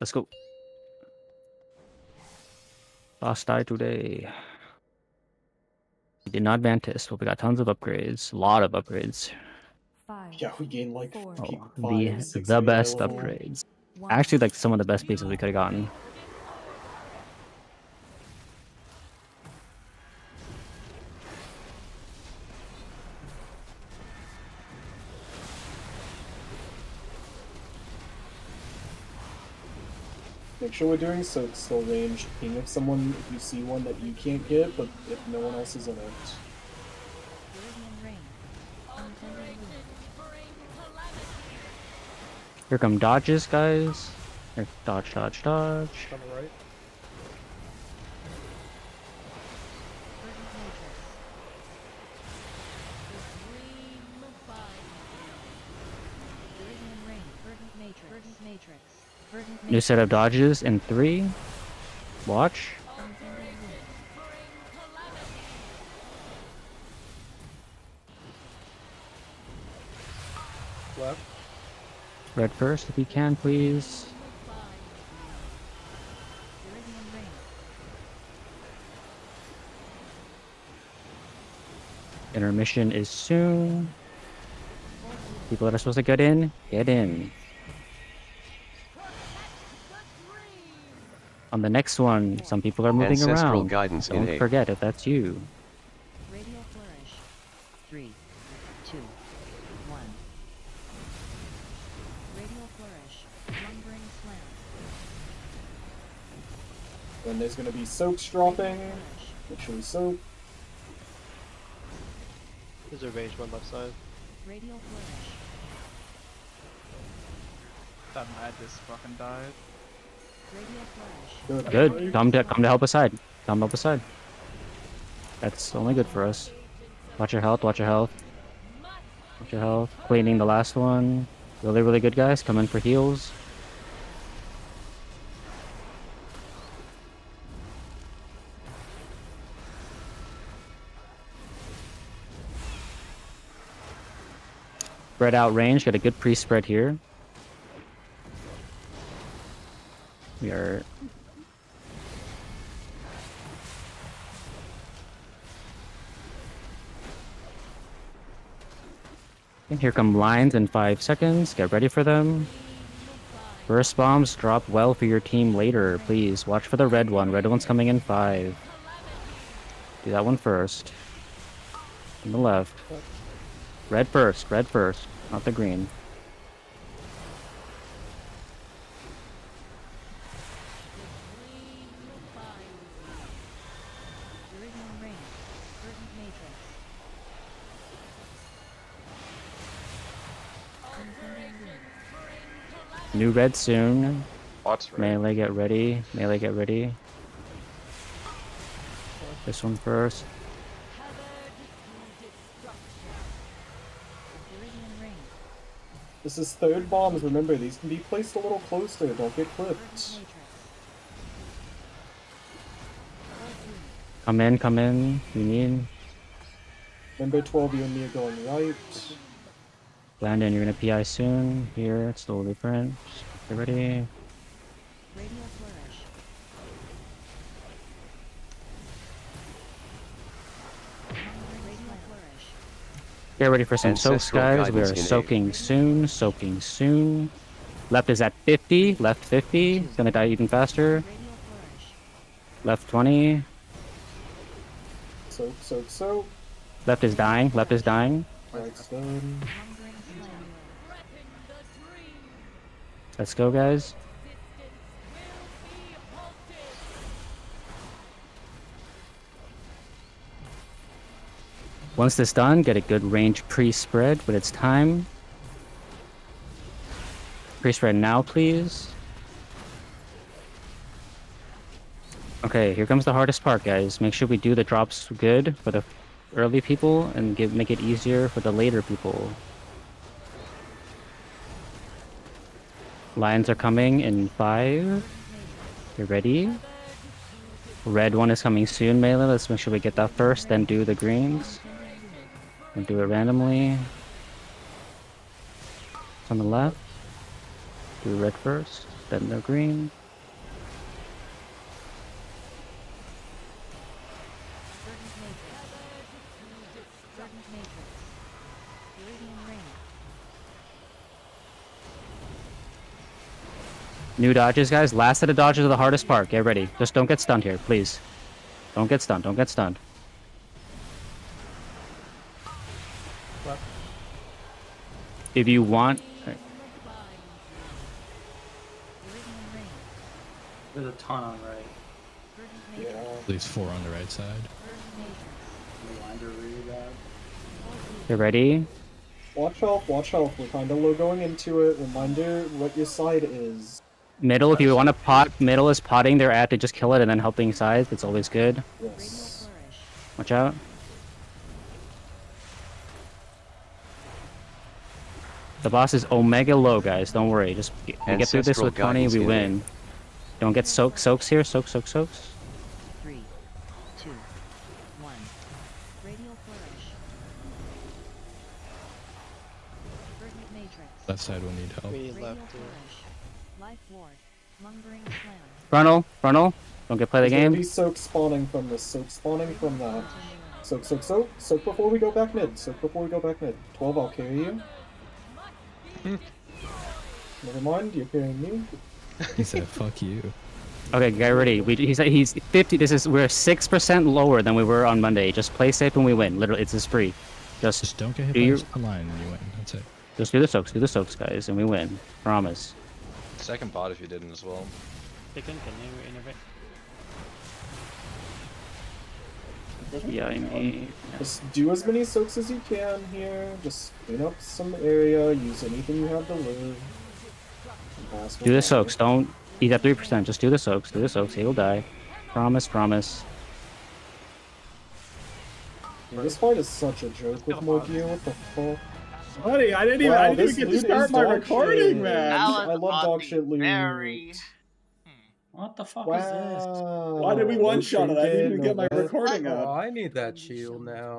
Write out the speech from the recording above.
Let's go. Last die today. We did not Mantis, but we got tons of upgrades. A lot of upgrades. Five, Yeah, we gained like Four. Oh, peak the six the best upgrades. one. Actually, like some of the best pieces we could have gotten. Make sure we're doing so it's still range. Ping if someone if you see one that you can't get, but if no one else is in it. Viridian Rain. Untended Loop. Here come dodges, guys. Here, dodge, dodge, dodge. On the right. Matrix. Viridian Rain. Verdant Matrix. Verdant Matrix. Verdant New set of dodges in three. Watch. Left. Red first, if you can, please. Intermission is soon. People that are supposed to get in, get in. On the next one, some people are moving Ancestral around. guidance Don't A. forget if that's you. Radial Flourish. Three, two, one. Radial Flourish. Lumbering Slam. Then there's gonna be soaks dropping. Make sure we soak. There's a range one left side. Radial Flourish. That mad just fucking died. Good. Come to come to help us side. Come help us side. That's only good for us. Watch your health. Watch your health. Watch your health. Cleaning the last one. Really, really good guys. Come in for heals. Spread out range. Got a good pre-spread here. Here come lines in five seconds. Get ready for them. Burst bombs drop well for your team later. Please watch for the red one. Red one's coming in five. Do that one first. On the left. Red first. Red first. Not the green. New red soon. Lots right. Melee get ready. Melee get ready. This one first. This is third bombs. Remember, these can be placed a little closer. Don't get clipped. Come in, come in. You need. Remember, 12 you and me are going right. Landon, you're gonna PI soon. Here, it's a little different. Get ready. Radial Flourish. Get ready for some soaks, guys. We are guidance in soaking soon. Soaking soon. Left is at 50. Left 50. It's gonna die even faster. Left 20. Soak, soak, soak. Left is dying. Left is dying. Right's done. Let's go, guys. Once this done, get a good range pre-spread when it's time. Pre-spread now, please. Okay, here comes the hardest part, guys. Make sure we do the drops good for the early people and give make it easier for the later people. Lions are coming in five. You're ready? Red one is coming soon, Melee. Let's make sure we get that first, then do the greens. And do it randomly. On the left. Do red first. Then the green. Ring. New dodges, guys. Last set of dodges are the hardest part. Get ready. Just don't get stunned here, please. Don't get stunned. Don't get stunned. What? If you want, There's a ton on right. Yeah. At least four on the right side. Verdant Matrix. Reminder really bad. get ready. Watch out, watch out. We're kind of low going into it. Reminder what your side is. Middle, if you want to pot, middle is potting their ad to just kill it and then helping sides. It's always good. Yes. Watch out. The boss is omega low, guys. Don't worry. Just we get through this with 20, we getting. win. Don't get soak soaks here. Soak, soak, soaks. Three, two, one. Radial Flourish. Verdant Left side will need help. We Radial left. Flourish. Life Ward. Lumbering Slam. Frontal, frontal. Don't get play the There's gonna game. be soak spawning from this. Soak spawning from that. Soak, soak, soak. Soak before we go back mid. Soak before we go back mid. 12, I'll carry you. Hmm. Never mind, you're carrying me. He said, "Fuck you." Okay, get ready. We, he's he's 50. This is we're six percent lower than we were on Monday. Just play safe and we win. Literally, it's just free. Just Just don't get hit Do by you- a line and you win. That's it. just do the soaks, do the soaks, guys, and we win. Promise. Second bot if you didn't as well. Chicken, can you innovate? Yeah, I mean, Just do as many soaks as you can here. Just clean up some area. Use anything you have to live. do the soaks. Don't. eat at three percent. Just do the soaks. Do the soaks. He will die. Promise. Promise. Dude, this fight is such a joke with Mogia. What the fuck? Buddy, I didn't even Wow, I didn't even get to start my recording, shit. man. I love dog shit loot. Very. Hmm. What the fuck Wow. is this? Why did we one shot it? I didn't even get my bet. recording Oh, up. I need that shield now.